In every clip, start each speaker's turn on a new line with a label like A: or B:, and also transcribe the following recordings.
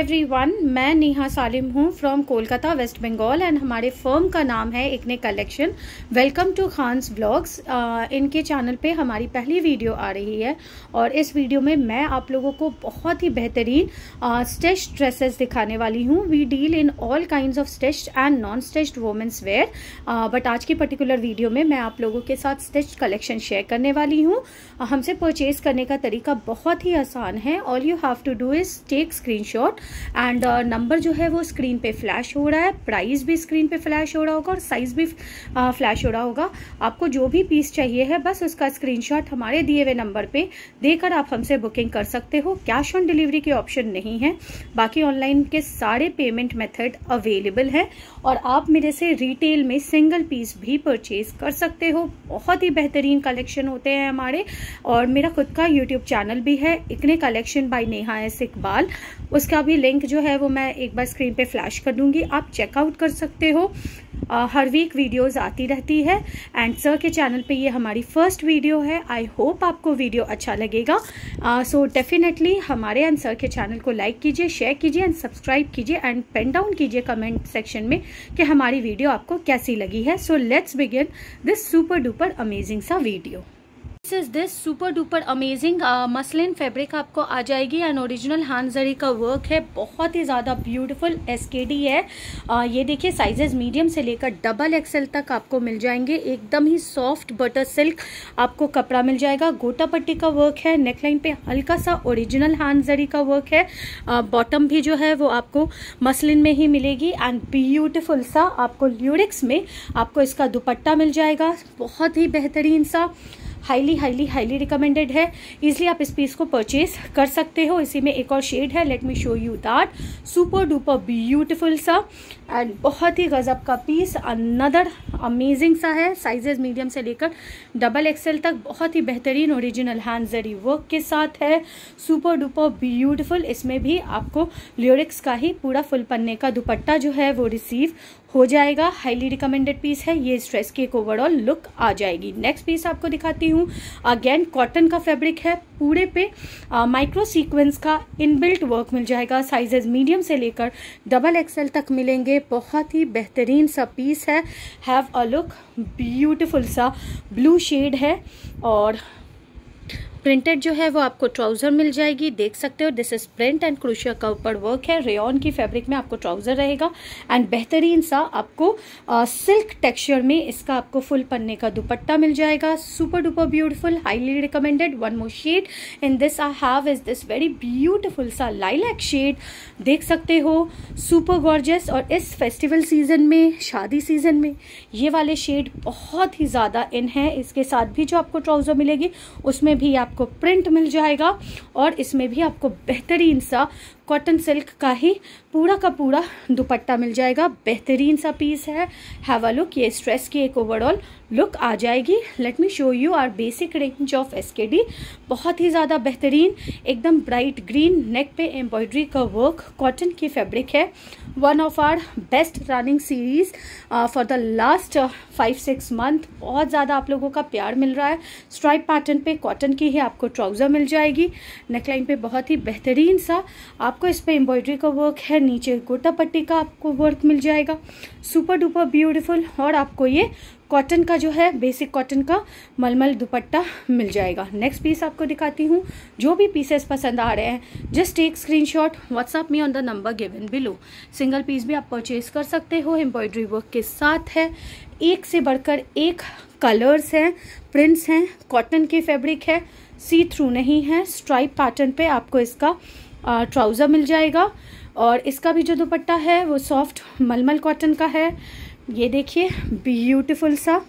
A: Everyone मैं नेहा सालिम हूँ from Kolkata West Bengal and हमारे फर्म का नाम है इकने collection welcome to Khan's blogs इनके चैनल पे हमारी पहली वीडियो आ रही है और इस वीडियो में मैं आप लोगों को बहुत ही बेहतरीन स्टेच ड्रेसेस दिखाने वाली हूँ. We deal in all kind of stitched and non stitched women's wear but आज की पर्टिकुलर वीडियो में मैं आप लोगों के साथ स्टेच कलेक्शन शेयर करने वाली हूँ. Uh, हमसे परचेज करने का तरीका बहुत ही आसान है. All you have to do is take screen and number जो है वो स्क्रीन पे फ्लैश हो रहा है। प्राइस भी स्क्रीन पे फ्लैश हो रहा होगा और साइज़ भी फ्लैश uh, हो रहा होगा। आपको जो भी पीस चाहिए है बस उसका स्क्रीनशॉट हमारे दिए हुए नंबर पे देकर आप हमसे बुकिंग कर सकते हो। कैश ऑन डिलीवरी के ऑप्शन नहीं है। बाकी ऑनलाइन के सारे पेमेंट मेथड अवेलेबल है और आप मेरे से रिटेल में सिंगल पीस भी परचेज कर सकते हो। बहुत ही बेहतरीन कलेक्शन होते हैं हमारे और मेरा खुद का यूट्यूब चैनल भी है। इतने collection by Neha S Iqbal उसका भी लिंक जो है वो मैं एक बार स्क्रीन पे फ्लैश कर दूँगी। आप चेकआउट कर सकते हो। आ, हर वीक वीडियोस आती रहती है। एंड सर के चैनल पे ये हमारी फ़र्स्ट वीडियो है। आई होप आपको वीडियो अच्छा लगेगा। सो uh, डेफिनेटली so हमारे एंड सर के चैनल को लाइक कीजिए शेयर कीजिए एंड सब्सक्राइब कीजिए एंड पेन डाउन कीजिए कमेंट सेक्शन में कि हमारी वीडियो आपको कैसी लगी है। So let's begin this super duper amazing सा video is this super duper amazing muslin fabric आपको आ जाएगी एंड ओरिजिनल हानजरी का वर्क है बहुत ही ज़्यादा ब्यूटीफुल एसकेडी है। Uh, ये देखिए साइजेस मीडियम से लेकर डबल एक्सएल तक आपको मिल जाएँगे। एकदम ही सॉफ्ट बटर सिल्क आपको कपड़ा मिल जाएगा। गोटा पट्टी का वर्क है नेकलाइन पे हल्का सा ओरिजिनल हानजरी का वर्क है। बॉटम uh, भी जो है वो आपको मसलिन में ही मिलेगी एंड ब्यूटिफुल सा आपको ल्यूरिक्स में आपको इसका दुपट्टा मिल जाएगा। बहुत ही बेहतरीन सा। हाईली हाईली हाईली रिकमेंडेड है। इसलिए आप इस पीस को परचेज कर सकते हो। इसी में एक और शेड है। Let me show you that super duper beautiful सा एंड बहुत ही गजब का पीस अनदर अमेजिंग सा है साइजेस मीडियम से लेकर डबल एक्सएल तक बहुत ही बेहतरीन ओरिजिनल हैंड जरी वर्क के साथ है। सुपर डुपर ब्यूटिफुल इसमें भी आपको लियोरिक्स का ही पूरा फुल पन्ने का दुपट्टा जो है वो रिसीव हो जाएगा। हाईली रिकमेंडेड पीस है, ये स्ट्रेस की एक ओवरऑल लुक आ जाएगी। नेक्स्ट पीस आपको दिखाती हूँ। अगेन कॉटन का फैब्रिक है। पूरे पे माइक्रो सीक्वेंस का इनबिल्ट वर्क मिल जाएगा। साइजेस मीडियम से लेकर डबल एक्सएल तक मिलेंगे। बहुत ही बेहतरीन सा पीस है। हैव अ लुक ब्यूटिफुल सा ब्लू शेड है और प्रिंटेड जो है वो आपको ट्राउज़र मिल जाएगी देख सकते हो this is print and crochet का ऊपर वर्क है रेन की फैब्रिक में आपको ट्राउज़र रहेगा एंड बेहतरीन सा आपको आ, सिल्क टेक्सचर में इसका आपको फुल पन्ने का दुपट्टा मिल जाएगा। Super duper beautiful highly recommended one more shade in this I have is this very beautiful सा लाइलैक शेड देख सकते हो सुपर गॉर्जियस और इस फेस्टिवल सीज़न में शादी सीज़न में ये वाले शेड बहुत ही ज़्यादा इन है। इसके साथ भी जो आपको ट्राउज़र मिलेगी उसमें भी आप आपको प्रिंट मिल जाएगा और इसमें भी आपको बेहतरीन सा कॉटन सिल्क का ही पूरा का पूरा दुपट्टा मिल जाएगा। बेहतरीन सा पीस है। हैव अ लुक ये स्ट्रेस की एक ओवरऑल लुक आ जाएगी। Let me show you our basic range of SKD बहुत ही ज़्यादा बेहतरीन, एकदम ब्राइट ग्रीन नेक पे एम्ब्रॉयडरी का वर्क कॉटन की फैब्रिक है। One of our best running series for the last five six month बहुत ज़्यादा आप लोगों का प्यार मिल रहा है। स्ट्राइप पैटर्न पे कॉटन की ही आपको ट्राउज़र मिल जाएगी। नेकलाइन पे बहुत ही बेहतरीन सा आपको इस पर एम्ब्रॉयडरी का वर्क है, नीचे गोटा पट्टी का आपको वर्क मिल जाएगा। सुपर डुपर ब्यूटीफुल और आपको ये कॉटन का जो है बेसिक कॉटन का मलमल दुपट्टा मिल जाएगा। नेक्स्ट पीस आपको दिखाती हूँ, जो भी पीसेस पसंद आ रहे हैं। Just take screenshot WhatsApp me on the number given below single piece भी आप परचेज कर सकते हो एम्ब्रॉयडरी वर्क के साथ है। एक से बढ़कर एक कलर्स हैं प्रिंट्स हैं कॉटन की फैब्रिक है। सी थ्रू नहीं है स्ट्राइप पैटर्न पे आपको इसका ट्राउज़र मिल जाएगा। और इसका भी जो दुपट्टा है, वो सॉफ्ट मलमल कॉटन का है। ये देखिए ब्यूटीफुल सा।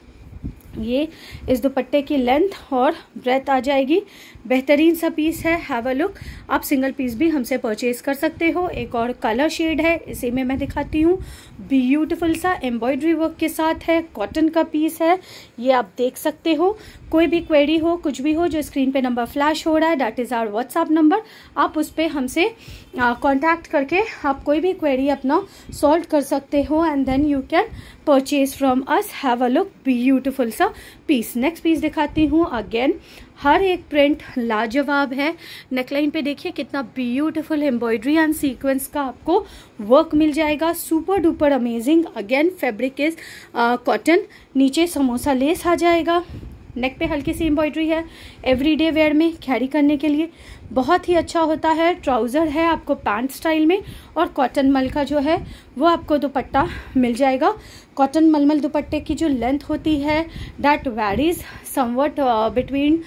A: ये इस दुपट्टे की लेंथ और ब्रेथ आ जाएगी। बेहतरीन सा पीस है हैव अ लुक आप सिंगल पीस भी हमसे परचेज कर सकते हो। एक और कलर शेड है, इसी में, मैं दिखाती हूँ। ब्यूटीफुल सा एम्ब्रॉयडरी वर्क के साथ है कॉटन का पीस है। ये आप देख सकते हो। कोई भी क्वेरी हो, कुछ भी हो, जो स्क्रीन पे नंबर फ्लैश हो रहा है that is our WhatsApp number आप उस पर हमसे कॉन्टैक्ट करके आप कोई भी क्वेरी अपना सॉल्व कर सकते हो and then you can purchase from us have a look beautiful सा पीस नेक्स्ट पीस दिखाती हूँ. अगेन हर एक प्रिंट लाजवाब है. नेकलाइन पे देखिए कितना ब्यूटीफुल एम्ब्रॉयडरी एंड सीक्वेंस का आपको वर्क मिल जाएगा. Super duper amazing again fabric is cotton नीचे समोसा लेस आ जाएगा. नेक पे हल्की सी एम्ब्रॉयडरी है. एवरीडे वेयर में कैरी करने के लिए. बहुत ही अच्छा होता है। ट्राउज़र है आपको पैंट स्टाइल में और कॉटन मल का जो है, वो आपको दुपट्टा मिल जाएगा। कॉटन मलमल दुपट्टे की जो लेंथ होती है that varies somewhat between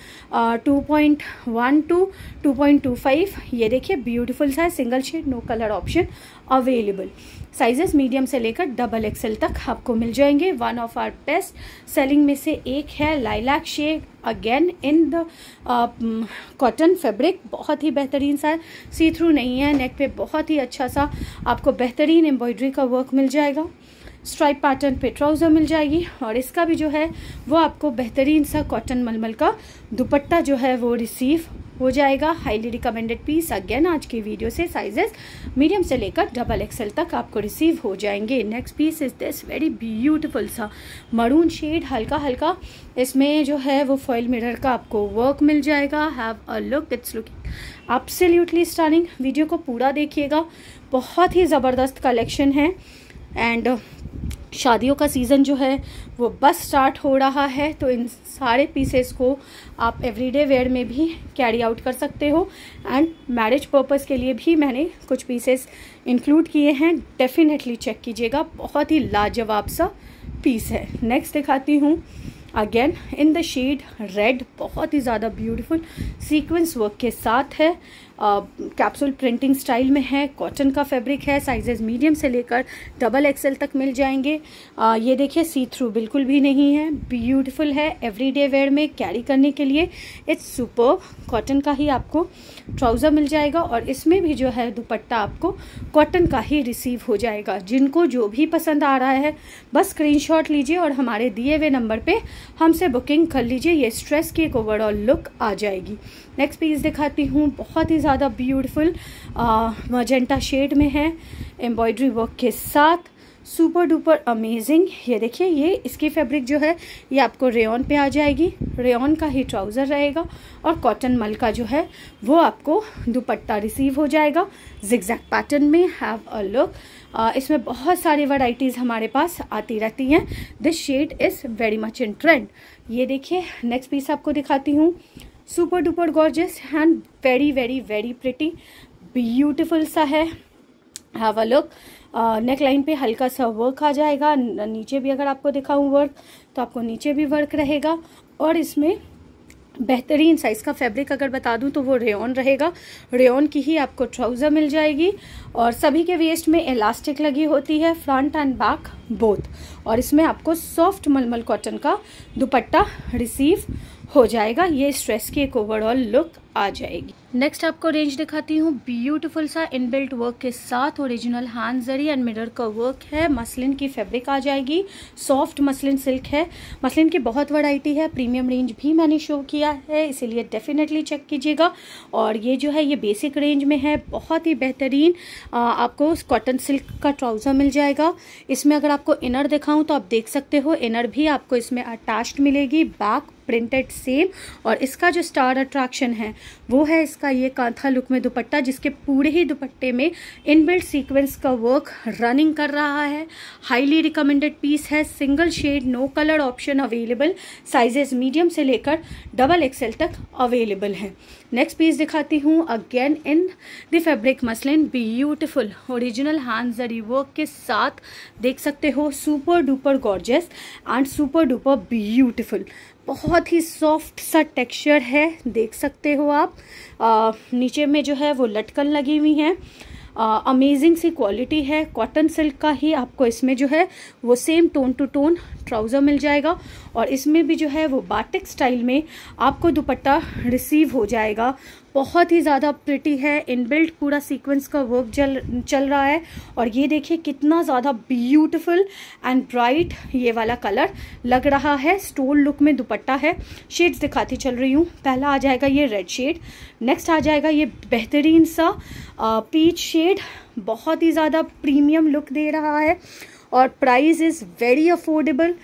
A: two point one to two point two five ये देखिए ब्यूटीफुल सा है single shade no colour option available sizes medium से लेकर डबल एक्सएल तक आपको मिल जाएँगे। One of our best selling में से एक है lilac shade again in the cotton fabric बहुत ही बेहतरीन सा सी थ्रू नहीं है नेक पे बहुत ही अच्छा सा आपको बेहतरीन एम्ब्रॉयडरी का वर्क मिल जाएगा। स्ट्राइप पैटर्न पे ट्राउज़र मिल जाएगी और इसका भी जो है, वो आपको बेहतरीन सा कॉटन मलमल का दुपट्टा जो है, वो रिसीव हो जाएगा। हाईली रिकमेंडेड पीस अगेन आज की वीडियो से साइजेस मीडियम से लेकर डबल एक्सएल तक आपको रिसीव हो जाएँगे। Next piece is this very beautiful सा मरून शेड हल्का हल्का इसमें जो है, वो फॉयल मिरर का आपको वर्क मिल जाएगा। Have a look it's looking absolutely stunning video को पूरा देखिएगा। बहुत ही ज़बरदस्त कलेक्शन है। एंड शादियों का सीज़न जो है, वो बस स्टार्ट हो रहा है तो इन सारे पीसेस को आप एवरीडे वेयर में भी कैरी आउट कर सकते हो। एंड मैरिज पर्पज़ के लिए भी मैंने कुछ पीसेस इंक्लूड किए हैं। डेफिनेटली चेक कीजिएगा। बहुत ही लाजवाब सा पीस है। नेक्स्ट दिखाती हूँ। Again in the shade red बहुत ही ज़्यादा ब्यूटीफुल सीक्वेंस वर्क के साथ है। कैप्सूल प्रिंटिंग स्टाइल में है कॉटन का फैब्रिक है साइजेस मीडियम से लेकर डबल एक्सएल तक मिल जाएँगे। आ, ये देखिए सी थ्रू बिल्कुल भी नहीं है ब्यूटीफुल है एवरीडे वेयर में कैरी करने के लिए। इट्स सुपर कॉटन का ही आपको ट्राउज़र मिल जाएगा और इसमें भी जो है दुपट्टा आपको कॉटन का ही रिसीव हो जाएगा। जिनको जो भी पसंद आ रहा है बस स्क्रीनशॉट लीजिए और हमारे दिए हुए नंबर पे हमसे बुकिंग कर लीजिए। ये स्ट्रेस की एक ओवरऑल लुक आ जाएगी। नेक्स्ट पीस दिखाती हूँ, बहुत ही ज़्यादा ब्यूटीफुल मजेंटा शेड में है एम्ब्रॉयडरी वर्क के साथ। सुपर डुपर अमेजिंग ये देखिए, ये इसकी फैब्रिक जो है, ये आपको रेयन पे आ जाएगी। रेयन का ही ट्राउज़र रहेगा और कॉटन मल का जो है, वो आपको दुपट्टा रिसीव हो जाएगा। जिग्जैक पैटर्न में हैव अ लुक इसमें बहुत सारी वैरायटीज़ हमारे पास आती रहती हैं। This shade is very much in trend ये देखिए नेक्स्ट पीस आपको दिखाती हूँ। Super duper gorgeous and very very very pretty beautiful सा है. Have a look neck line पे हल्का सा वर्क आ जाएगा. नीचे भी अगर आपको दिखाऊँ वर्क तो आपको नीचे भी वर्क रहेगा. और इसमें बेहतरीन साइज़ का फैब्रिक अगर बता दूँ तो वो रेयन रहेगा. रेयन की ही आपको ट्राउज़र मिल जाएगी. और सभी के वेस्ट में इलास्टिक लगी होती है फ्रंट एंड बैक बोथ और इसमें आपको सॉफ्ट मलमल कॉटन का दुपट्टा रिसीव हो जाएगा, ये स्ट्रेस की एक ओवरऑल लुक आ जाएगी। नेक्स्ट आपको रेंज दिखाती हूँ। ब्यूटीफुल सा इनबिल्ट वर्क के साथ original hand zari and mirror का वर्क है। मसलिन की फैब्रिक आ जाएगी। सॉफ्ट मसलिन सिल्क है। मसलिन की बहुत वैरायटी है। प्रीमियम रेंज भी मैंने शो किया है, इसीलिए डेफिनेटली चेक कीजिएगा। और ये जो है, ये बेसिक रेंज में है। बहुत ही बेहतरीन आपको कॉटन सिल्क का ट्राउज़र मिल जाएगा। इसमें अगर आपको इनर दिखाऊँ तो आप देख सकते हो इनर भी आपको इसमें अटैच्ड मिलेगी। बैक प्रिंटेड सेम और इसका जो स्टार अट्रैक्शन है, वो है इसका ये कांथा लुक में दुपट्टा, जिसके पूरे ही दुपट्टे में इनबिल्ट सीक्वेंस का वर्क रनिंग कर रहा है। हाईली रिकमेंडेड पीस है single shade no colour option available sizes medium से लेकर डबल एक्सएल तक अवेलेबल है। नेक्स्ट पीस दिखाती हूँ again in the fabric muslin beautiful original hand zari work के साथ देख सकते हो super duper gorgeous and super duper beautiful बहुत ही सॉफ्ट सा टेक्सचर है देख सकते हो आप। आ, नीचे में जो है वो लटकन लगी हुई हैं। अमेजिंग सी क्वालिटी है कॉटन सिल्क का ही आपको इसमें जो है वो same tone to tone trouser मिल जाएगा और इसमें भी जो है वो बाटिक स्टाइल में आपको दुपट्टा रिसीव हो जाएगा। बहुत ही ज़्यादा प्रिटी है। इनबिल्ट पूरा सीक्वेंस का वर्क चल चल रहा है। और ये देखिए कितना ज़्यादा ब्यूटिफुल एंड ब्राइट ये वाला कलर लग रहा है। स्टोल लुक में दुपट्टा है। शेड्स दिखाती चल रही हूँ। पहला आ जाएगा ये रेड शेड नेक्स्ट आ जाएगा ये बेहतरीन सा पीच शेड बहुत ही ज़्यादा प्रीमियम लुक दे रहा है। और price is very affordable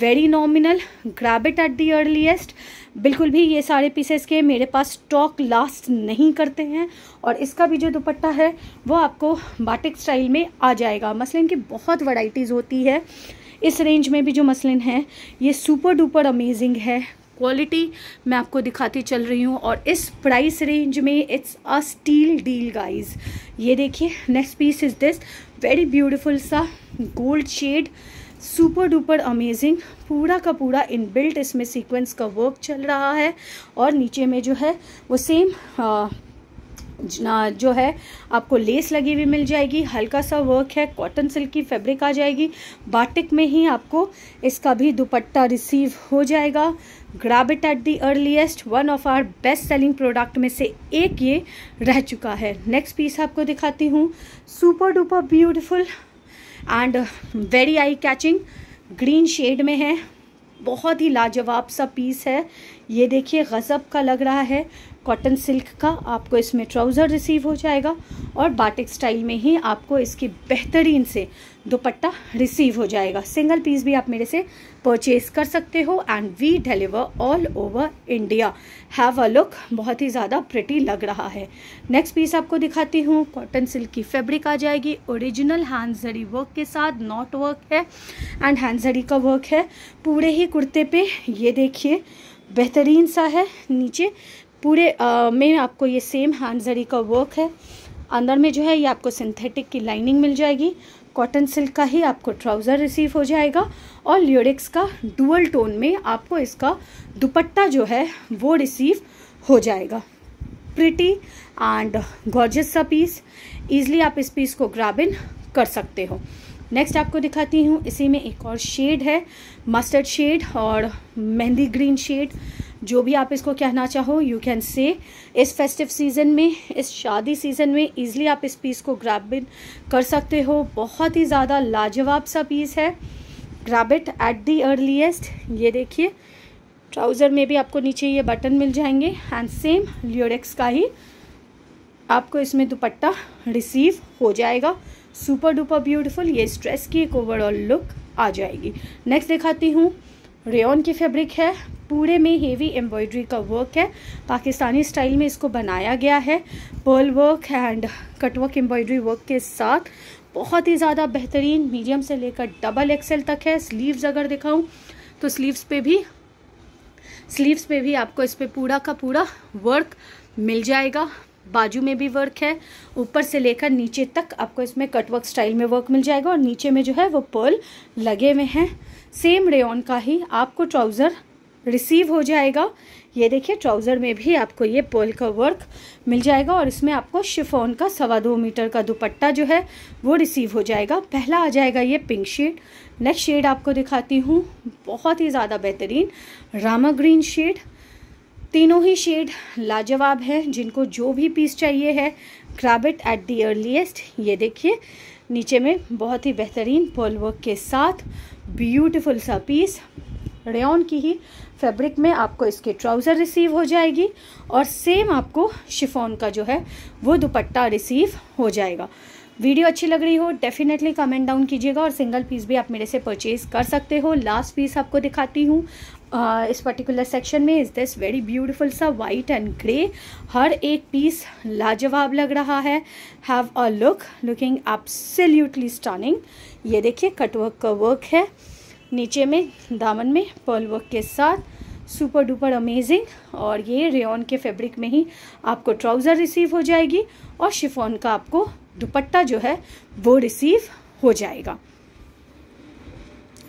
A: very nominal grab it at the earliest बिल्कुल भी ये सारे पीसेस के मेरे पास स्टॉक लास्ट नहीं करते हैं और इसका भी जो दुपट्टा है, वो आपको बाटिक स्टाइल में आ जाएगा। मसलिन की बहुत वैरायटीज़ होती है। इस रेंज में भी जो मसलिन है, ये सुपर डुपर अमेजिंग है। क्वालिटी मैं आपको दिखाती चल रही हूँ और इस प्राइस रेंज में it's a steal deal guys ये देखिए next piece is this very beautiful सा gold shade super duper amazing पूरा का पूरा इनबिल्ट इसमें सीक्वेंस का वर्क चल रहा है। और नीचे में जो है वो सेम आ, जो है आपको लेस लगी हुई मिल जाएगी हल्का सा वर्क है कॉटन सिल्क की फैब्रिक आ जाएगी। बाटिक में ही आपको इसका भी दुपट्टा रिसीव हो जाएगा। Grab it at the earliest one of our best selling product में से एक ये रह चुका है। नेक्स्ट पीस आपको दिखाती हूँ। Super duper beautiful and very eye catching green shade में है. बहुत ही लाजवाब सा पीस है. ये देखिए, गज़ब का लग रहा है. कॉटन सिल्क का आपको इसमें ट्राउज़र रिसीव हो जाएगा और बाटिक स्टाइल में ही आपको इसकी बेहतरीन से दुपट्टा रिसीव हो जाएगा। सिंगल पीस भी आप मेरे से परचेज कर सकते हो and we deliver all over India have a look बहुत ही ज़्यादा प्रिटी लग रहा है। नेक्स्ट पीस आपको दिखाती हूँ। कॉटन सिल्क की फैब्रिक आ जाएगी। ओरिजिनल हैंड जरी वर्क के साथ नॉट वर्क है। एंड हैंड जरी का वर्क है। पूरे ही कुर्ते पे ये देखिए, बेहतरीन सा है। नीचे पूरे में आपको ये सेम हैंड जरी का वर्क है। अंदर में जो है ये आपको सिंथेटिक की लाइनिंग मिल जाएगी। कॉटन सिल्क का ही आपको ट्राउज़र रिसीव हो जाएगा और लियोरिक्स का डुअल टोन में आपको इसका दुपट्टा जो है वो रिसीव हो जाएगा। प्रिटी एंड गॉर्जस सा पीस ईजिली आप इस पीस को ग्राबिन कर सकते हो। नेक्स्ट आपको दिखाती हूँ, इसी में एक और शेड है मस्टर्ड शेड और मेहंदी ग्रीन शेड जो भी आप इसको कहना चाहो यू कैन से इस फेस्टिव सीज़न में, इस शादी सीज़न में ईज़िली आप इस पीस को ग्रैबिन कर सकते हो। बहुत ही ज़्यादा लाजवाब सा पीस है। ग्रैबिट एट दी अर्लीस्ट ये देखिए ट्राउज़र में भी आपको नीचे ये बटन मिल जाएँगे। एंड सेम लियोरेक्स का ही आपको इसमें दुपट्टा रिसीव हो जाएगा। सुपर डुपर ब्यूटीफुल, ये स्ट्रेस की एक ओवरऑल लुक आ जाएगी। नेक्स्ट दिखाती हूँ रेन की फैब्रिक है। पूरे में हेवी एम्ब्रॉयडरी का वर्क है। पाकिस्तानी स्टाइल में इसको बनाया गया है। Pearl work and cutwork embroidery work के साथ बहुत ही ज़्यादा बेहतरीन मीडियम से लेकर डबल एक्सेल तक है। स्लीव्स अगर दिखाऊँ तो स्लीव्स पे भी स्लीव्स पे भी आपको इस पर पूरा का पूरा वर्क मिल जाएगा। बाजू में भी वर्क है। ऊपर से लेकर नीचे तक आपको इसमें कटवर्क स्टाइल में वर्क मिल जाएगा और नीचे में जो है वो पर्ल लगे हुए हैं। सेम रेन का ही आपको ट्राउज़र रिसीव हो जाएगा। ये देखिए ट्राउज़र में भी आपको ये पर्ल का वर्क मिल जाएगा और इसमें आपको शिफोन का सवा दो मीटर का दुपट्टा जो है वो रिसीव हो जाएगा। पहला आ जाएगा ये पिंक शेड नेक्स्ट शेड आपको दिखाती हूँ। बहुत ही ज़्यादा बेहतरीन रामा ग्रीन शेड तीनों ही शेड लाजवाब है, जिनको जो भी पीस चाहिए है ग्राबिट एट दी अर्लीस्ट ये देखिए, नीचे में बहुत ही बेहतरीन पर्ल वर्क के साथ ब्यूटीफुल सा पीस रेन की ही फैब्रिक में आपको इसके ट्राउज़र रिसीव हो जाएगी और सेम आपको शिफोन का जो है, वो दुपट्टा रिसीव हो जाएगा। वीडियो अच्छी लग रही हो डेफिनेटली कमेंट डाउन कीजिएगा और सिंगल पीस भी आप मेरे से परचेज़ कर सकते हो। लास्ट पीस आपको दिखाती हूँ। इस पर्टिकुलर सेक्शन में इज़ दिस वेरी ब्यूटीफुल सा वाइट एंड ग्रे हर एक पीस लाजवाब लग रहा है। Have a look looking absolutely stunning ये देखिए कटवर्क का वर्क है। नीचे में, दामन में पर्ल वर्क के साथ सुपर डुपर अमेजिंग और ये रेन के फैब्रिक में ही आपको ट्राउज़र रिसीव हो जाएगी और शिफॉन का आपको दुपट्टा जो है, वो रिसीव हो जाएगा।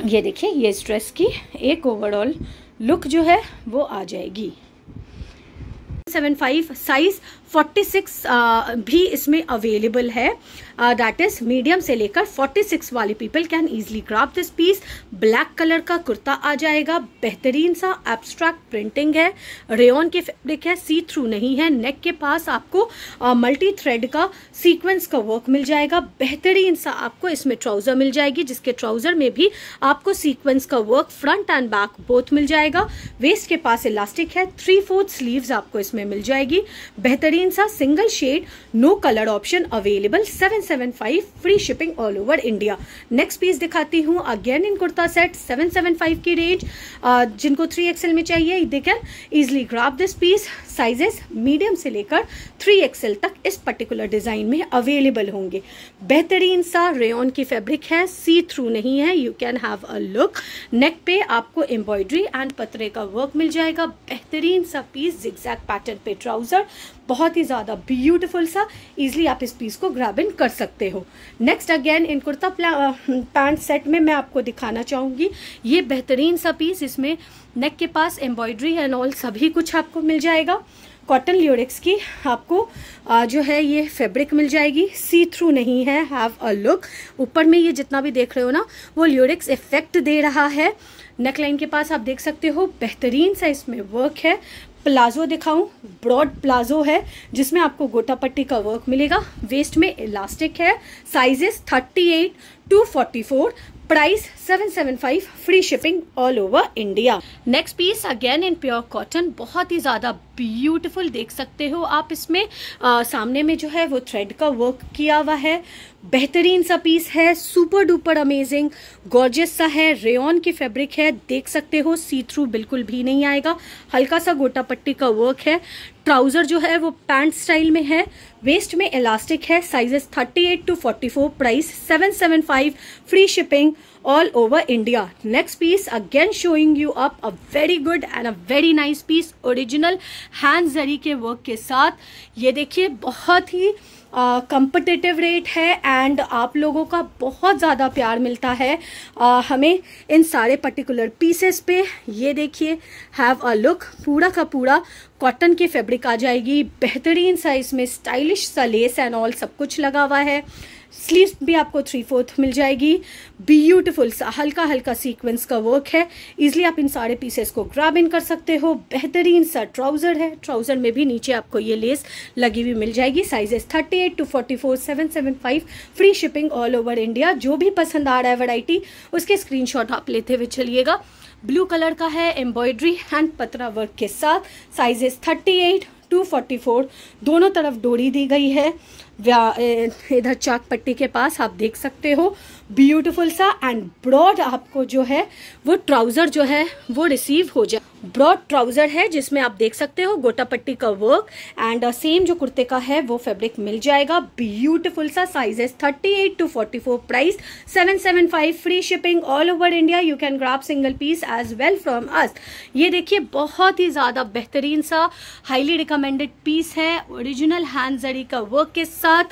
A: ये देखिए, ये इस ड्रेस की एक ओवरऑल लुक जो है, वो आ जाएगी। Seven five size forty six भी इसमें अवेलेबल है। दैट इज़ मीडियम से लेकर फोर्टी सिक्स वाले people can easily grab this piece black colour का कुर्ता आ जाएगा। बेहतरीन सा एब्स्ट्रैक्ट प्रिंटिंग है। रेन के फैब्रिक है। सी थ्रू नहीं है। नेक के पास आपको मल्टी थ्रेड का सीक्वेंस का वर्क मिल जाएगा। बेहतरीन सा आपको इसमें ट्राउज़र मिल जाएगी, जिसके ट्राउज़र में भी आपको सीक्वेंस का work front and back both मिल जाएगा। वेस्ट के पास इलास्टिक है। थ्री फोर्थ स्लीव्स आपको इसमें मिल जाएगी। बेहतरीन बेहतरीन सा single shade no colour option available seven seven five free shipping all over India next piece दिखाती हूँ again in kurta set seven seven five की रेंज जिनको थ्री एक्सएल में चाहिए, देखें easily grab this piece sizes medium से लेकर three XL तक इस पर्टिकुलर डिज़ाइन में अवेलेबल होंगे। बेहतरीन सा रेन की फैब्रिक है सी थ्रू नहीं है you can have a look neck पे आपको एम्ब्रॉयडरी एंड पतरे का वर्क मिल जाएगा। बेहतरीन सा पीस जिग्जैक पैटर्न पे ट्राउज़र बहुत ही ज़्यादा ब्यूटीफुल सा इजिली आप इस पीस को ग्रैब इन कर सकते हो। Next again in kurta pant set में मैं आपको दिखाना चाहूँगी। ये बेहतरीन सा पीस इसमें नेक के पास एम्ब्रॉयडरी एंड ऑल सभी कुछ आपको मिल जाएगा। कॉटन ल्यूरिक्स की आपको आ, जो है ये फैब्रिक मिल जाएगी। सी थ्रू नहीं है हैव अ लुक ऊपर में ये जितना भी देख रहे हो ना वो ल्यूरिक्स इफ़ेक्ट दे रहा है। नेक लाइन के पास आप देख सकते हो बेहतरीन सा इसमें वर्क है। प्लाजो दिखाऊँ ब्रॉड प्लाजो है जिसमें आपको गोटा पट्टी का वर्क मिलेगा। वेस्ट में इलास्टिक है sizes 38 to 44 price seven seven five free shipping all over India next piece again in pure cotton बहुत ही ज़्यादा ब्यूटीफुल देख सकते हो आप इसमें। आ, सामने में जो है वो थ्रेड का वर्क किया हुआ है। बेहतरीन सा पीस है सुपर डुपर अमेजिंग गॉर्जियस सा है रेन की फैब्रिक है, देख सकते हो सी थ्रू बिल्कुल भी नहीं आएगा। हल्का सा गोटा पट्टी का वर्क है। ट्राउज़र जो है, वो पैंट स्टाइल में है वेस्ट में इलास्टिक है sizes 38 to 44 price 775 free shipping all over India next piece again showing you up a very good and a very nice piece original hand zari के work के साथ। ये देखिए, बहुत ही कंपटिटिव रेट है एंड आप लोगों का बहुत ज़्यादा प्यार मिलता है। uh, हमें इन सारे पर्टिकुलर पीसेस पे ये देखिए हैव अ लुक पूरा का पूरा कॉटन की फैब्रिक आ जाएगी। बेहतरीन सा इसमें स्टाइलिश सा लेस एंड ऑल सब कुछ लगा हुआ है। स्लीव भी आपको थ्री फोर्थ मिल जाएगी। ब्यूटीफुल सा हल्का हल्का सीक्वेंस का वर्क है। इजिली आप इन सारे पीसेस को ग्राब इन कर सकते हो। बेहतरीन सा ट्राउज़र है। ट्राउज़र में भी नीचे आपको ये लेस लगी हुई मिल जाएगी। Sizes 38 to 44 775 free shipping all over India जो भी पसंद आ रहा है वैरायटी उसके स्क्रीनशॉट आप लेते हुए चलिएगा। ब्लू कलर का है एम्ब्रॉयडरी हैंड पतरा वर्क के साथ। साइजेस 38 टू 44 दोनों तरफ़ डोरी दी गई है। इधर चाक पट्टी के पास आप देख सकते हो। ब्यूटीफुल सा एंड ब्रॉड आपको जो है वो ट्राउज़र जो है वो रिसीव हो जाए ब्रॉड ट्राउज़र है जिसमें आप देख सकते हो गोटा पट्टी का वर्क एंड सेम जो कुर्ते का है वो फैब्रिक मिल जाएगा। ब्यूटीफुल सा sizes 38 to 44 price 775 free shipping all over India you can grab single piece as well from us ये देखिए बहुत ही ज़्यादा बेहतरीन सा हाईली रिकमेंडेड पीस है। ओरिजिनल हैंड जड़ी का वर्क के साथ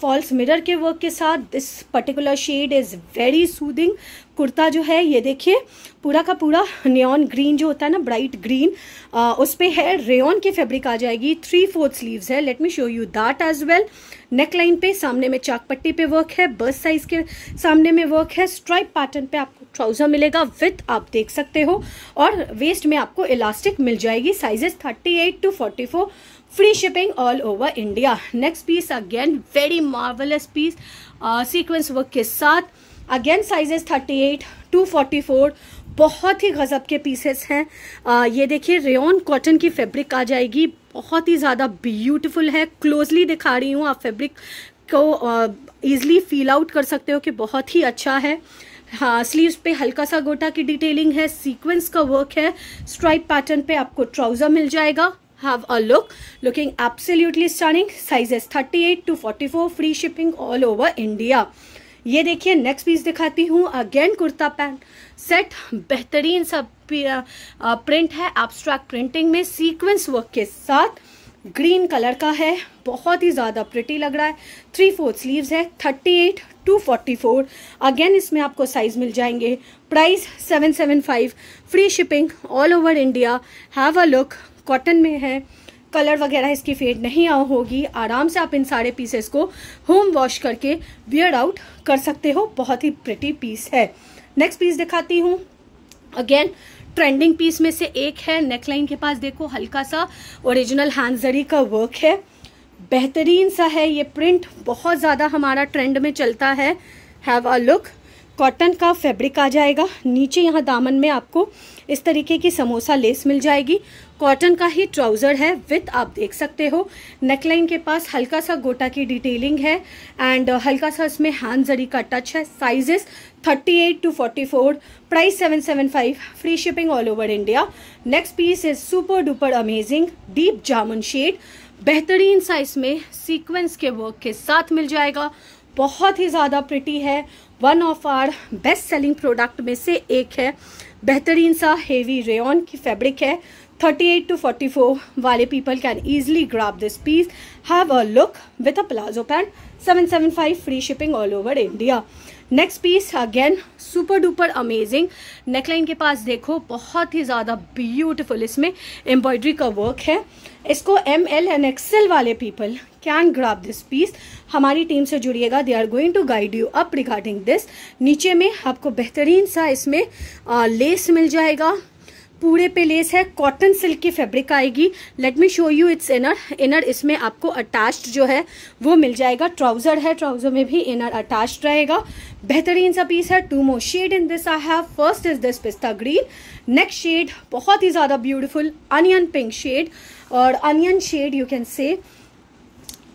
A: फॉल्स uh, मिरर के वर्क के साथ this particular shade is very soothing kurta जो है ये देखिए पूरा का पूरा नियॉन ग्रीन जो होता है ना ब्राइट ग्रीन आ, उस पर है रेन की फैब्रिक आ जाएगी। थ्री फोर्थ स्लीव्स है। Let me show you that as well neck line पे सामने में चाक पट्टी पे वर्क है। बस साइज़ के सामने में वर्क है। स्ट्राइप पैटर्न पे आपको ट्राउज़र मिलेगा। विथ आप देख सकते हो। और वेस्ट में आपको इलास्टिक मिल जाएगी। Sizes 38 to 44 free shipping all over India next piece again very marvellous piece sequence work के साथ अगेन साइजेस 38 टू 44 बहुत ही गजब के पीसेस हैं। आ, ये देखिए रेन कॉटन की फैब्रिक आ जाएगी। बहुत ही ज़्यादा ब्यूटीफुल है। क्लोजली दिखा रही हूँ आप फैब्रिक को ईजिली फील आउट कर सकते हो कि बहुत ही अच्छा है। हाँ स्लीव्स पे हल्का सा गोटा की डिटेलिंग है। सीक्वेंस का वर्क है। स्ट्राइप पैटर्न पे आपको ट्राउज़र मिल जाएगा। Have a look. Looking absolutely stunning. Sizes 38 to 44 free shipping all over India. ये देखिए नेक्स्ट पीस दिखाती हूँ. अगेन कुर्ता पैंट सेट बेहतरीन सा प्रिंट है. एब्स्ट्रैक्ट प्रिंटिंग में सीक्वेंस वर्क के साथ. ग्रीन कलर का है. बहुत ही ज़्यादा प्रिटी लग रहा है. थ्री फोर्थ स्लीव्स है. Thirty eight to forty four again इसमें आपको साइज़ मिल जाएँगे. Price seven seven five free shipping all over India have a look cotton में है कलर वगैरह इसकी फेड नहीं होगी। आराम से आप इन सारे पीसेस को होम वॉश करके वियर आउट कर सकते हो। बहुत ही प्रिटी पीस है। नेक्स्ट पीस दिखाती हूँ। अगेन ट्रेंडिंग पीस में से एक है। नेकलाइन के पास देखो, हल्का सा ओरिजिनल हैंडजरी का वर्क है। बेहतरीन सा है ये प्रिंट बहुत ज़्यादा हमारा ट्रेंड में चलता है। हैव अ लुक कॉटन का फैब्रिक आ जाएगा। नीचे यहाँ दामन में आपको इस तरीके की समोसा लेस मिल जाएगी। कॉटन का ही ट्राउज़र है, विथ आप देख सकते हो। नेकलाइन के पास हल्का सा गोटा की डिटेलिंग है एंड हल्का सा इसमें हैंड जरी का टच है। Sizes 38 to 44 price 775 free shipping all over India. Next piece is super duper amazing deep jamun shade. बेहतरीन साइज़ में सीक्वेंस के वर्क के साथ मिल जाएगा। बहुत ही ज़्यादा प्रिटी है। One of our best selling product में से एक है। बेहतरीन सा हेवी रेन की फैब्रिक है। 38 to 44 वाले people can easily grab this piece. Have a look with a palazzo pant 775 free shipping all over India next piece again super duper amazing neckline के पास देखो, बहुत ही ज़्यादा ब्यूटिफुल इसमें एम्ब्रॉयडरी का वर्क है। इसको एम एल एंड एक्सेल वाले people can grab this piece हमारी टीम से जुड़िएगा. They are going to guide you up regarding this नीचे में आपको बेहतरीन सा इसमें आ, लेस मिल जाएगा. पूरे पे लेस है. कॉटन सिल्क की फैब्रिक आएगी. Let me show you its inner inner इसमें आपको अटैच्ड जो है वो मिल जाएगा. ट्राउज़र है. ट्राउज़र में भी इनर अटैच्ड रहेगा. बेहतरीन सा पीस है. Two more shade in this I have first is this pista green next shade बहुत ही ज़्यादा ब्यूटिफुल अनियन पिंक शेड और onion shade you can say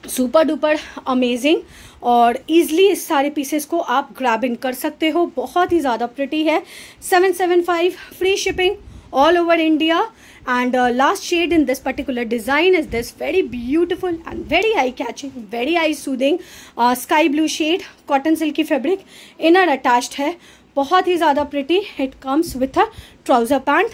A: super duper amazing और ईजली इस सारे पीसेस को आप ग्रैब इन कर सकते हो। बहुत ही ज़्यादा प्रिटी है। 775 free shipping all over India and last shade in this particular design is this very beautiful and very eye catching very eye soothing sky blue shade cotton silk की फेब्रिक इनर अटैच्ड है। बहुत ही ज़्यादा pretty it comes with a trouser pant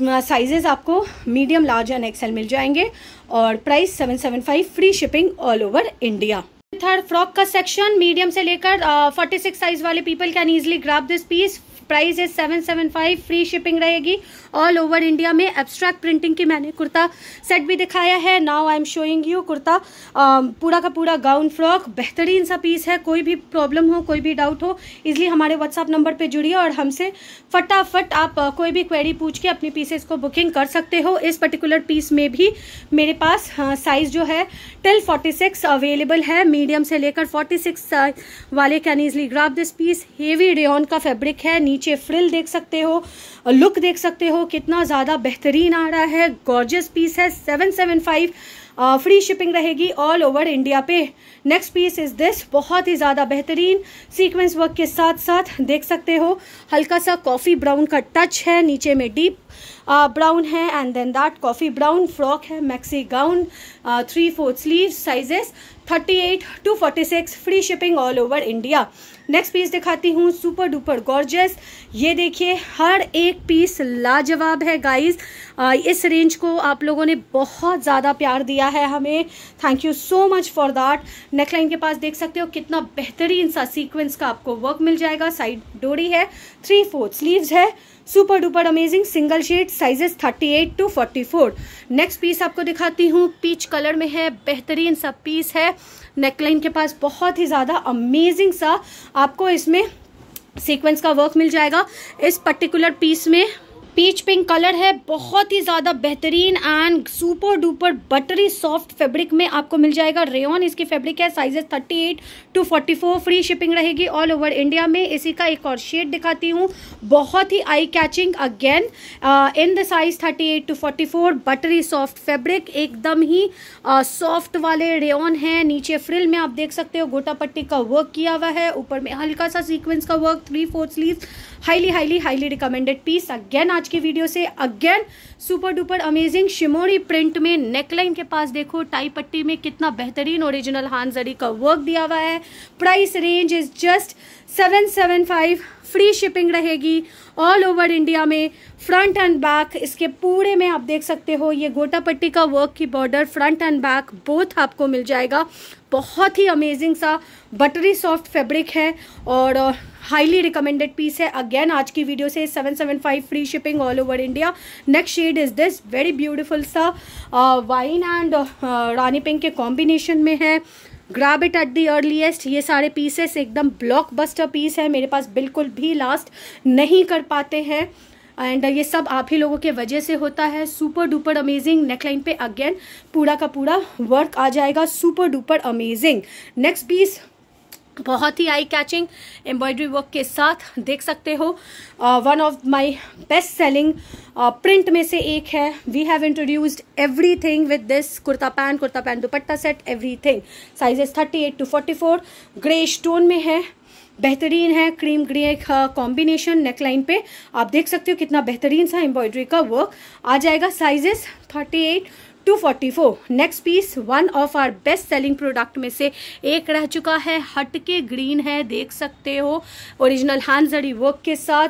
A: sizes आपको medium large and XL मिल जाएँगे और price seven seven five free shipping all over India third frock का सेक्शन मीडियम से लेकर फोर्टी सिक्स साइज़ वाले people can easily grab this piece price है seven seven five free shipping रहेगी। All over India में abstract printing की मैंने kurta set भी दिखाया है। Now I am showing you kurta पूरा का पूरा गाउन फ्रॉक बेहतरीन सा पीस है। कोई भी प्रॉब्लम हो, कोई भी डाउट हो इसलिए हमारे व्हाट्सअप नंबर पर जुड़िए और हमसे फटाफट आप कोई भी क्वेरी पूछ के अपनी पीसेस को बुकिंग कर सकते हो। इस पर्टिकुलर पीस में भी मेरे पास साइज़ जो है टिल 46 अवेलेबल है। मीडियम से लेकर 46 वाले can easily grab this piece heavy rayon का फैब्रिक है, नीचे फ्रिल देख सकते हो लुक देख सकते हो, कितना ज़्यादा बेहतरीन आ रहा है। गॉर्जियस पीस है seven seven five free shipping रहेगी ऑल ओवर इंडिया पे। नेक्स्ट पीस इज़ दिस बहुत ही ज़्यादा बेहतरीन सीक्वेंस वर्क के साथ साथ देख सकते हो। हल्का सा कॉफ़ी ब्राउन का टच है, नीचे में डीप ब्राउन है and then that coffee brown frock है maxi gown three fourth sleeve sizes 38 to 46 free shipping all over India next piece दिखाती हूँ सुपर डुपर गॉर्जियस ये देखिए, हर एक पीस लाजवाब है गाइस इस रेंज को आप लोगों ने बहुत ज़्यादा प्यार दिया है हमें। Thank you so much for that neckline के पास देख सकते हो, कितना बेहतरीन सा सीक्वेंस का आपको वर्क मिल जाएगा। साइड डोरी है थ्री फोर्थ स्लीव्स है। Super duper amazing single shade sizes 38 to 44 next piece आपको दिखाती हूँ पीच कलर में है, बेहतरीन सा पीस है। नेकलाइन के पास बहुत ही ज़्यादा अमेजिंग सा आपको इसमें सीक्वेंस का वर्क मिल जाएगा। इस पर्टिकुलर पीस में पीच पिंक कलर है बहुत ही ज़्यादा बेहतरीन and super duper buttery soft fabric में आपको मिल जाएगा। रेन इसकी फैब्रिक है साइजेस 38 टू 44 फ्री शिपिंग रहेगी ऑल ओवर इंडिया में। इसी का एक और शेड दिखाती हूँ बहुत ही eye catching again in the size 38 to 44 buttery soft fabric एकदम ही सॉफ्ट uh, वाले रेन है। नीचे फ्रिल में आप देख सकते हो गोटा पट्टी का वर्क किया हुआ है ऊपर में हल्का सा सीक्वेंस का work three four sleeve highly highly highly recommended piece again आज की वीडियो से। Again super duper amazing shimmery print में नेकलाइन के पास देखो, टाई पट्टी में कितना बेहतरीन ओरिजिनल हान जरी का वर्क दिया हुआ है। Price range is just seven seven five free shipping रहेगी ऑल ओवर इंडिया में। फ्रंट एंड बैक इसके पूरे में आप देख सकते हो, ये गोटा पट्टी का वर्क की border front and back both आपको मिल जाएगा। बहुत ही अमेजिंग सा बटरी सॉफ्ट फैब्रिक है और हाईली रिकमेंडेड पीस है। अगेन आज की वीडियो से seven seven five free shipping all over India next shade is this very beautiful सा वाइन एंड रानी पिंक के कॉम्बिनेशन में है। Grab it at the earliest ये सारे पीसेस एकदम ब्लॉक बस्टर पीस है। मेरे पास बिल्कुल भी लास्ट नहीं कर पाते हैं। एंड ये सब आप ही लोगों के वजह से होता है। सुपर डुपर अमेजिंग नेकलाइन पे अगेन पूरा का पूरा वर्क आ जाएगा। Super duper amazing next piece बहुत ही आई कैचिंग एम्ब्रॉयडरी वर्क के साथ देख सकते हो। One of my best selling print में से एक है। We have introduced everything with this kurta pant kurta pant dupatta set everything sizes thirty eight to forty four grey stone में है। बेहतरीन है क्रीम ग्रे का कॉम्बिनेशन नेकलाइन पे। आप देख सकते हो कितना बेहतरीन सा एम्ब्रॉयडरी का वर्क आ जाएगा। Sizes thirty eight 244 next piece one of our best selling product में से एक रह चुका है। हट के ग्रीन है देख सकते हो। ओरिजिनल हैंड जड़ी वर्क के साथ।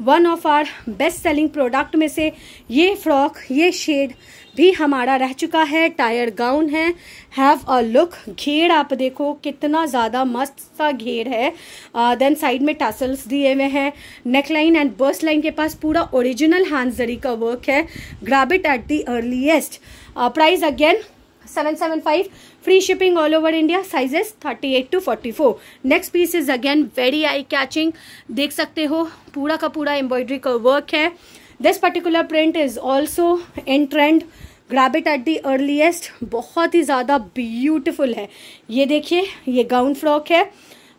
A: One of our best selling product में से ये फ्रॉक ये शेड भी हमारा रह चुका है। टायर गाउन है। हैव अ लुक घेर आप देखो कितना ज़्यादा मस्त सा घेर है। देन uh, साइड में टैसल्स दिए हुए हैं। नेकलाइन एंड बर्स्ट लाइन के पास पूरा ओरिजिनल हैंड जरी का वर्क है। Grab it at the earliest price again seven seven five free shipping all over India sizes thirty eight to forty four next piece is again very eye catching देख सकते हो पूरा का पूरा embroidery का work है. This particular print is also in trend grab it at the earliest बहुत ही ज़्यादा ब्यूटिफुल है. ये देखिए ये गाउन फ्रॉक है.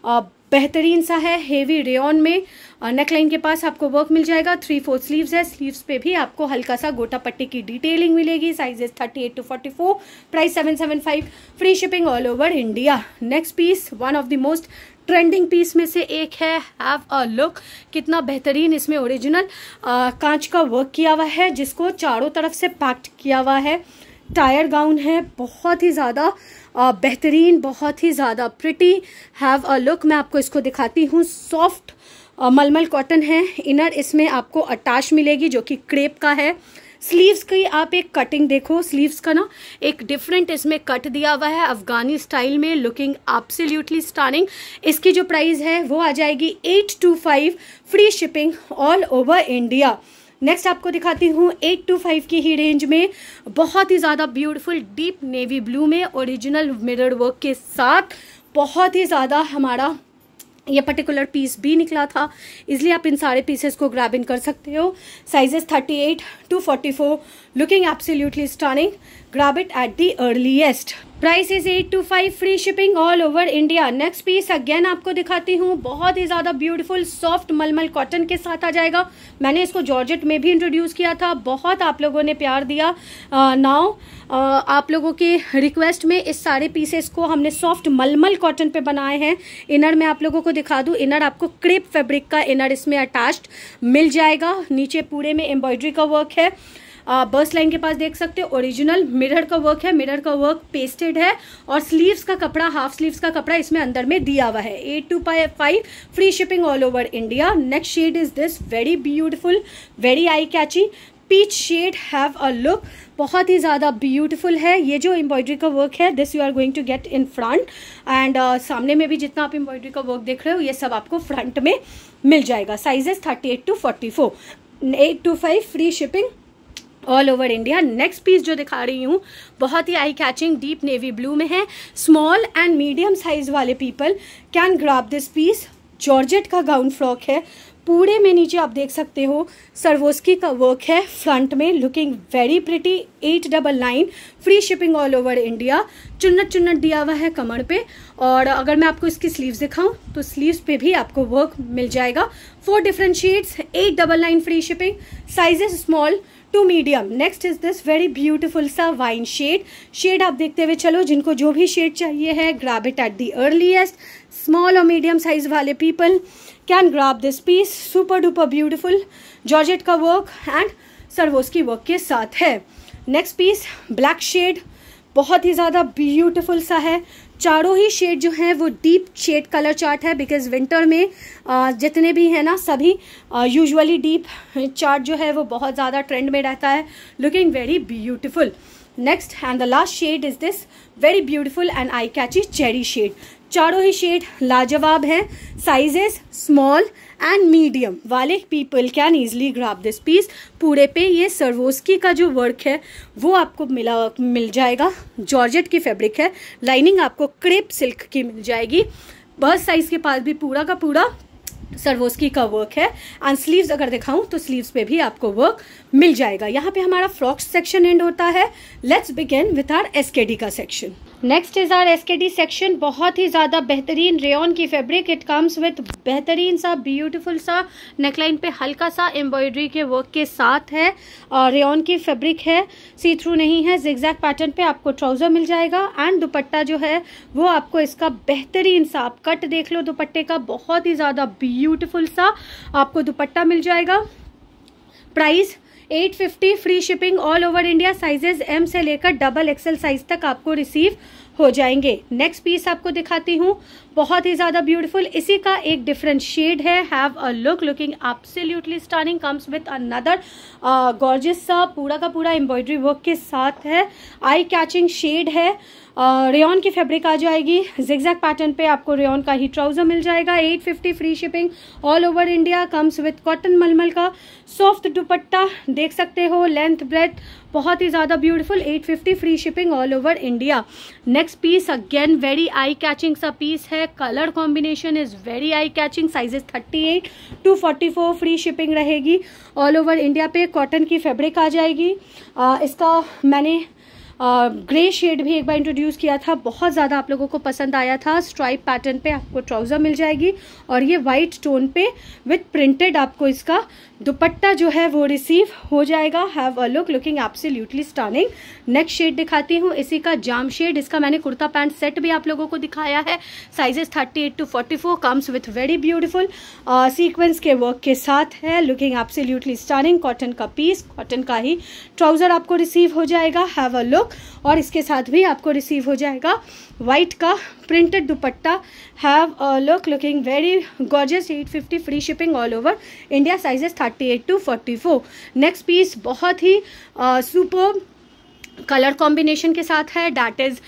A: Uh, बेहतरीन सा है हेवी रेन में। नेकलाइन के पास आपको वर्क मिल जाएगा। थ्री फोर स्लीव्स है। स्लीव्स पे भी आपको हल्का सा गोटा पट्टी की डिटेलिंग मिलेगी। Sizes thirty eight to forty four price seven seven five free shipping all over India next piece one of the most trending piece में से एक है। हैव अ लुक कितना बेहतरीन इसमें ओरिजिनल कांच का वर्क किया हुआ है, जिसको चारों तरफ़ से पैक्ड किया हुआ है। टायर गाउन है। बहुत ही ज़्यादा बेहतरीन, बहुत ही ज़्यादा प्रिटी हैव अ लुक मैं आपको इसको दिखाती हूँ. सॉफ्ट मलमल कॉटन है. इनर इसमें आपको अटैच मिलेगी जो कि क्रेप का है. स्लीव्स की आप एक कटिंग देखो. स्लीव्स का ना एक डिफरेंट इसमें कट दिया हुआ है अफगानी स्टाइल में लुकिंग एब्सोल्युटली स्टार्निंग इसकी जो प्राइस है वो आ जाएगी eight two five free shipping all over India next आपको दिखाती हूँ एट टू फाइव की ही रेंज में। बहुत ही ज़्यादा ब्यूटीफुल डीप नेवी ब्लू में ओरिजिनल मिरर वर्क के साथ बहुत ही ज़्यादा हमारा ये पर्टिकुलर पीस भी निकला था। इसलिए आप इन सारे पीसेस को ग्रैब इन कर सकते हो। Sizes 38 to 44 looking absolutely stunning grab it at the earliest price is eight two five free shipping all over India next piece again आपको दिखाती हूँ। बहुत ही ज़्यादा ब्यूटीफुल सॉफ्ट मलमल कॉटन के साथ आ जाएगा। मैंने इसको जॉर्जेट में भी इंट्रोड्यूस किया था। बहुत आप लोगों ने प्यार दिया। नाउ आप लोगों के रिक्वेस्ट में इस सारे पीसेस को हमने सॉफ्ट मलमल कॉटन पे बनाए हैं। इनर में आप लोगों को दिखा दूँ। इनर आपको क्रेप फैब्रिक का इनर इसमें अटैच्ड मिल जाएगा। नीचे पूरे में एम्ब्रॉयडरी का वर्क है। बर्स लाइन के पास देख सकते हो ओरिजिनल मिरर का वर्क है मिरर का वर्क पेस्टेड है और स्लीव्स का कपड़ा हाफ़ स्लीव्स का कपड़ा इसमें अंदर में दिया हुआ है। Eight two five free shipping all over India next shade is this very beautiful very eye catchy peach shade have a look बहुत ही ज़्यादा ब्यूटीफुल है। ये जो एम्ब्रॉयडरी का वर्क है this you are going to get in front and सामने में भी जितना आप एम्ब्रॉयडरी का वर्क देख रहे हो, ये सब आपको फ्रंट में मिल जाएगा। Sizes thirty eight to forty four eight two five free shipping all over India next piece जो दिखा रही हूँ, बहुत ही eye catching deep navy blue में है। स्मॉल एंड मीडियम साइज़ वाले people can grab this piece georgette का gown frock है। पूरे में नीचे आप देख सकते हो सरवोस्की का वर्क है फ्रंट में looking very pretty eight double nine free shipping all over India चुन्नट चुन्नट दिया हुआ है कमर पे। और अगर मैं आपको इसकी स्लीव्स दिखाऊँ तो स्लीव्स पे भी आपको वर्क मिल जाएगा। Four different shades eight double nine free shipping sizes small to medium. Next is this very beautiful सा वाइन शेड शेड आप देखते हुए चलो, जिनको जो भी शेड चाहिए है grab it at the earliest small और मीडियम साइज़ वाले people can grab this piece super duper beautiful georgette का वर्क एंड सरवोस की वर्क के साथ है। नेक्स्ट पीस ब्लैक शेड बहुत ही ज़्यादा ब्यूटिफुल सा है। चारों ही शेड जो हैं वो डीप शेड कलर चार्ट है बिकॉज़ विंटर में जितने भी हैं ना, सभी यूजुअली डीप चार्ट जो है वो बहुत ज़्यादा ट्रेंड में रहता है looking very beautiful next and the last shade is this very beautiful and eye catchy cherry shade चारों ही शेड लाजवाब हैं साइजेस स्मॉल एंड मीडियम वाले people can easily grab this piece पूरे पे ये सर्वोस्की का जो वर्क है, वो आपको मिला, मिल जाएगा। जॉर्जेट की फैब्रिक है। लाइनिंग आपको क्रेप सिल्क की मिल जाएगी। बस साइज़ के पास भी पूरा का पूरा सर्वोस्की का वर्क है। एंड स्लीव्स अगर दिखाऊँ तो स्लीव्स पे भी आपको वर्क मिल जाएगा। यहाँ पे हमारा फ्रॉक्स सेक्शन एंड होता है। Let's begin with R S K D का section next is R S K D section बहुत ही ज़्यादा बेहतरीन रेन की फैब्रिक इट कम्स विथ बेहतरीन सा ब्यूटीफुल सा नेकलाइन पे हल्का सा एम्ब्रॉयडरी के वर्क के साथ है और रेन की फैब्रिक है. सी थ्रू नहीं है. जिग्जैक पैटर्न पे आपको ट्राउज़र मिल जाएगा एंड दुपट्टा जो है, वो आपको इसका बेहतरीन सा, आप कट देख लो दुपट्टे का. बहुत ही ज़्यादा ब्यूटिफुल सा आपको दुपट्टा मिल जाएगा. Price 850 free shipping all over India sizes M से लेकर डबल एक्सएल साइज़ तक आपको रिसीव हो जाएँगे। नेक्स्ट पीस आपको दिखाती हूँ। बहुत ही ज़्यादा ब्यूटीफुल इसी का एक डिफरेंट शेड है। Have a look looking absolutely stunning comes with another gorgeous पूरा का पूरा एम्ब्रॉयडरी वर्क के साथ है। आई कैचिंग शेड है। रेन की फैब्रिक आ जाएगी। जिग्जैक पैटर्न पे आपको रेन का ही ट्राउज़र मिल जाएगा। 850 free shipping all over India comes with cotton मलमल का सॉफ्ट दुपट्टा। देख सकते हो लेंथ ब्रेथ बहुत ही ज़्यादा beautiful 850 free shipping all over India next piece again very eye catching सा पीस है। Colour combination is very eye catching sizes 38 to 44 free shipping रहेगी। ऑल ओवर इंडिया पे कॉटन की फैब्रिक आ जाएगी। आ, इसका मैंने ग्रे शेड भी एक बार इंट्रोड्यूस किया था। बहुत ज़्यादा आप लोगों को पसंद आया था। स्ट्राइप पैटर्न पे आपको ट्राउज़र मिल जाएगी और ये वाइट टोन पे विथ प्रिंटेड आपको इसका दुपट्टा जो है वो रिसीव हो जाएगा। Have a look looking absolutely stunning next shade दिखाती हूँ। इसी का जाम शेड इसका मैंने कुर्ता पैंट सेट भी आप लोगों को दिखाया है। Sizes 38 to 44 comes with very beautiful sequence के वर्क के साथ है। लुकिंग एब्सोल्युटली स्टानिंग कॉटन का पीस कॉटन का ही ट्राउज़र आपको रिसीव हो जाएगा। हैव अ लुक और इसके साथ भी आपको रिसीव हो जाएगा। वाइट का printed dupatta have look looking very gorgeous 850 free shipping all over India sizes 38 to 44 next piece बहुत ही सुपर uh, कलर कॉम्बिनेशन के साथ है। डैट इज़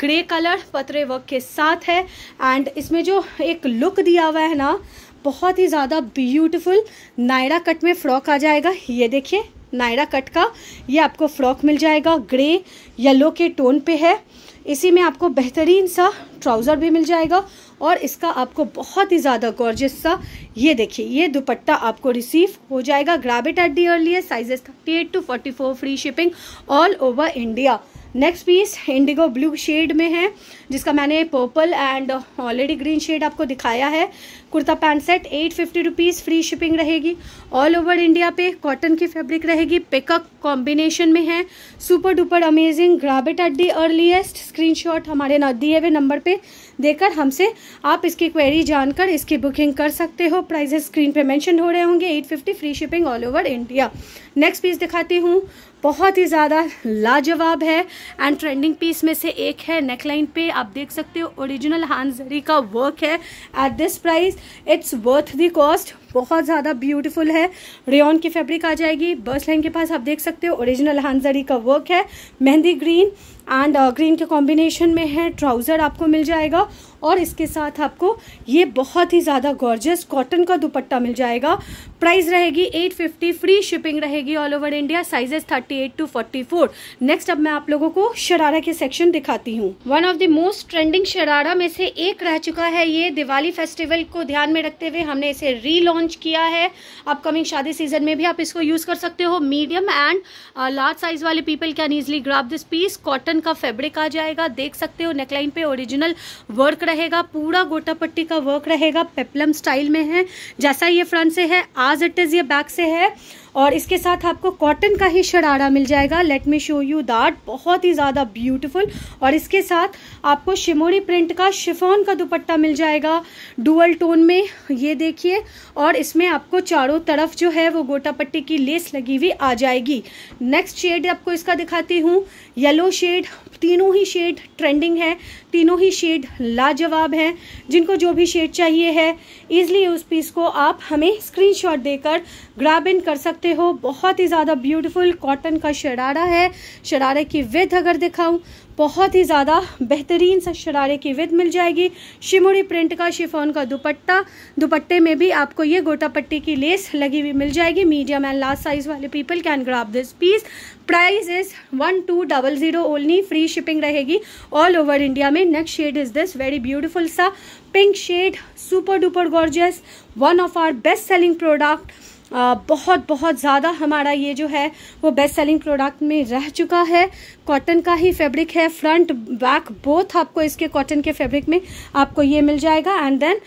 A: ग्रे कलर पतरे वर्क के साथ है। एंड इसमें जो एक लुक दिया हुआ है ना बहुत ही ज़्यादा ब्यूटीफुल नायरा कट में फ्रॉक आ जाएगा। ये देखिए। नायरा कट का। ये आपको फ्रॉक मिल जाएगा, ग्रे, येलो के टोन पे है। इसी में आपको बेहतरीन सा ट्राउज़र भी मिल जाएगा और इसका आपको बहुत ही ज़्यादा गॉर्जियस सा, ये देखिए, ये दुपट्टा आपको रिसीव हो जाएगा। Grab it at the earliest sizes thirty eight to forty four free shipping all over India next piece indigo blue shade में है, जिसका मैंने purple and already green shade आपको दिखाया है। Kurta pant set at fifty rupees free shipping रहेगी। All over India पे cotton की फैब्रिक रहेगी पिकअप कॉम्बिनेशन में है। Super duper amazing grab it at the earliest screenshot हमारे दिए हुए नंबर पे देकर हमसे आप इसकी क्वेरी जानकर इसकी बुकिंग कर सकते हो। प्राइजेस स्क्रीन पे मेंशन हो रहे होंगे 850 free shipping all over India next piece दिखाती हूँ बहुत ही ज़्यादा लाजवाब है। एंड ट्रेंडिंग पीस में से एक है नेकलाइन पे आप देख सकते हो ओरिजिनल हानजरी का वर्क है at this price it's worth the cost बहुत ज़्यादा ब्यूटीफुल है। रेन की फैब्रिक आ जाएगी बर्स लाइन के पास आप देख सकते हो ओरिजिनल हानजरी का वर्क है। मेहंदी ग्रीन एंड ग्रीन के कॉम्बिनेशन में है ट्राउज़र आपको मिल जाएगा। और इसके साथ आपको ये बहुत ही ज़्यादा गॉर्जियस कॉटन का दुपट्टा मिल जाएगा। प्राइस रहेगी 850 फ्री शिपिंग रहेगी all over India sizes 38 to 44 next अब मैं आप लोगों को शरारा के सेक्शन दिखाती हूँ। One of the most trending sharara में से एक रह चुका है ये दिवाली फेस्टिवल को ध्यान में रखते हुए हमने इसे रीलॉन्च किया है। अपकमिंग शादी सीज़न में भी आप इसको यूज़ कर सकते हो। मीडियम एंड लार्ज साइज़ वाले people can easily grab this piece cotton का फैब्रिक आ जाएगा, देख सकते हो नेकलाइन पे ओरिजिनल वर्क रहेगा, पूरा गोटा पट्टी का वर्क रहेगा पेपलम स्टाइल में है। जैसा ये फ्रंट से है आज इट इज़ ये बैक से है। और इसके साथ आपको कॉटन का ही शरारा मिल जाएगा। Let me show you that बहुत ही ज़्यादा ब्यूटीफुल और इसके साथ आपको शिमोरी प्रिंट का शिफॉन का दुपट्टा मिल जाएगा। डुअल टोन में ये देखिए। और इसमें आपको चारों तरफ़ जो है वो गोटा पट्टी की लेस लगी हुई आ जाएगी। नेक्स्ट शेड आपको इसका दिखाती हूँ। येलो शेड तीनों ही शेड ट्रेंडिंग है। तीनों ही शेड लाजवाब हैं। जिनको जो भी शेड चाहिए है ईजिली उस पीस को आप हमें स्क्रीनशॉट देकर ग्रैब इन कर सकते हो। बहुत ही ज़्यादा ब्यूटीफुल कॉटन का शरारा है। शरारे की विथ अगर दिखाऊँ, बहुत ही ज़्यादा बेहतरीन सा शरारे की विद मिल जाएगी। शिमुड़ी प्रिंट का शिफोन का दुपट्टा। दुपट्टे में भी आपको ये गोटा पट्टी की लेस लगी हुई मिल जाएगी। मीडियम एंड लार्ज साइज़ वाले people can grab this piece price is one two double zero only free shipping रहेगी ऑल ओवर इंडिया में। Next shade is this very beautiful सा। Pink shade super duper gorgeous one of our best selling product बहुत बहुत ज़्यादा हमारा ये जो है, वो बेस्ट सेलिंग प्रोडक्ट में रह चुका है। कॉटन का ही फैब्रिक है फ्रंट बैक बोथ आपको इसके कॉटन के फैब्रिक में आपको ये मिल जाएगा। एंड देन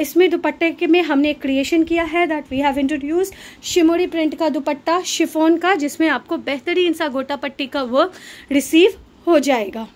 A: इसमें दुपट्टे के में हमने क्रिएशन किया है that we have introduce shibori print का दुपट्टा शिफोन का, जिसमें आपको बेहतरीन सा गोटा पट्टी का वर्क रिसीव हो जाएगा।